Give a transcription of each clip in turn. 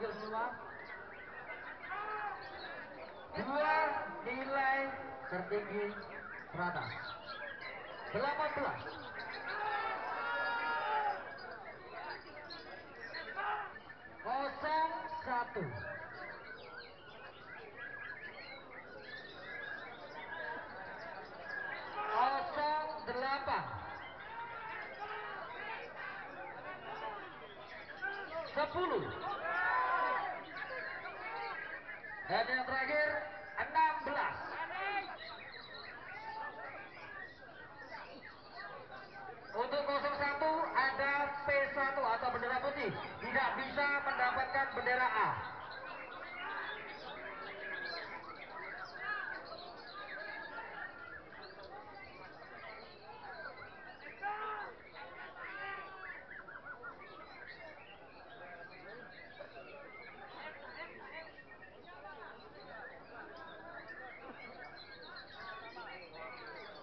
Dipikir semua. Dua nilai tertinggi teratas. 18. Kosong satu. Kosong delapan. Sepuluh. Dan yang terakhir enam belas. Untuk 01 ada P1 atau bendera putih tidak bisa mendapatkan bendera A.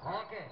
Okay.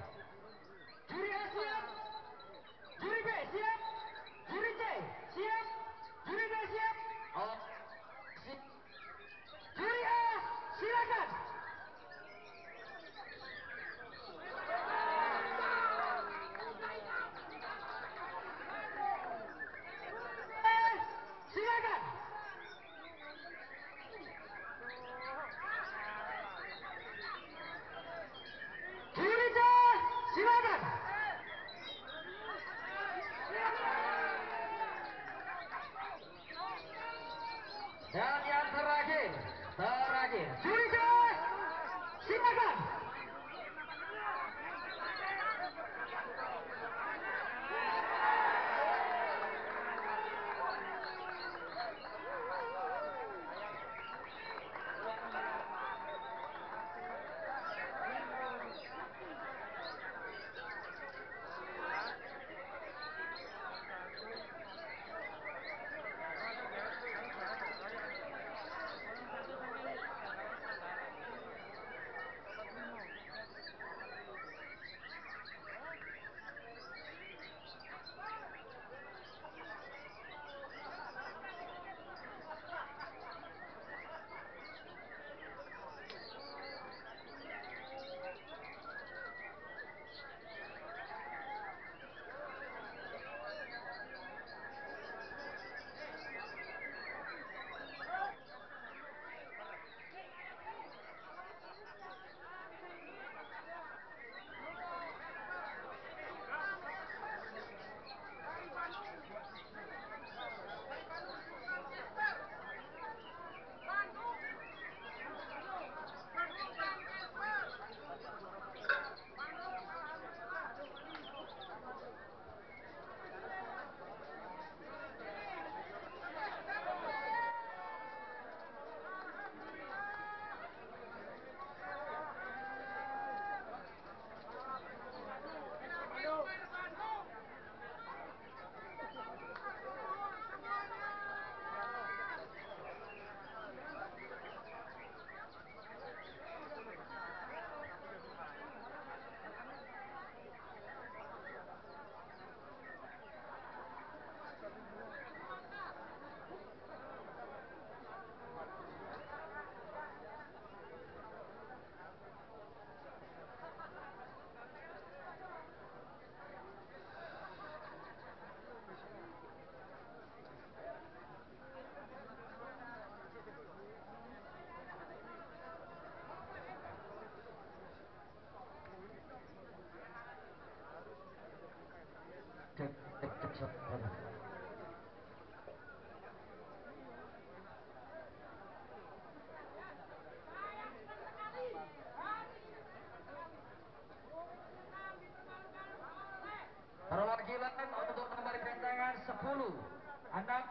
10 Anak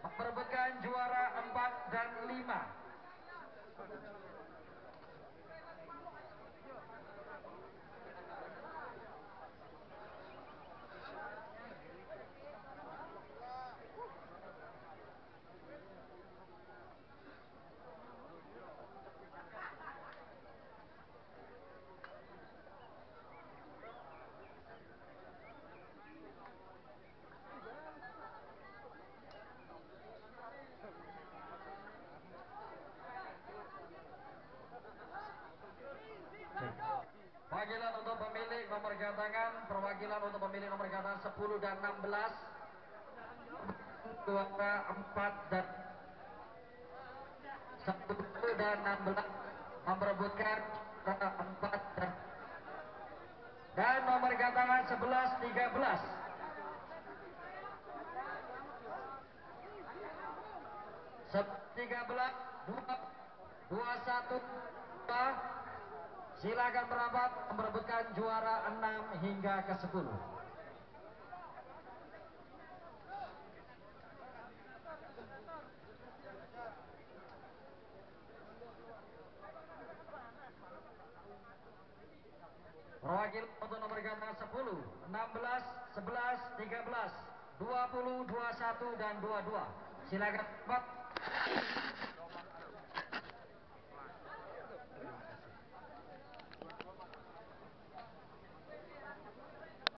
memperebutkan juara 4 dan 5 persidangan perwakilan untuk memilih nomor ganda 10 dan 16 juara 4 dan 10 dan 16 memperebutkan juara 4 dan dan nomor gantangan 11 13 tiga belas dua dua satu dua silakan merapat memperebutkan juara enam hingga ke sepuluh Perwakil untuk nomor ganda 10, 16, 11, 13, 20, 21 dan 22. Silakan Pak.